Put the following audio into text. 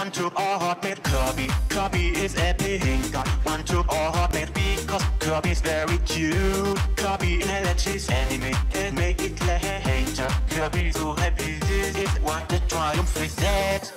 One to all hot mate Kirby. Kirby is a pinker. One to all hot mate because Kirby's very cute. Kirby in a leches anime and make it a hater. Kirby so happy this is what the triumph is that.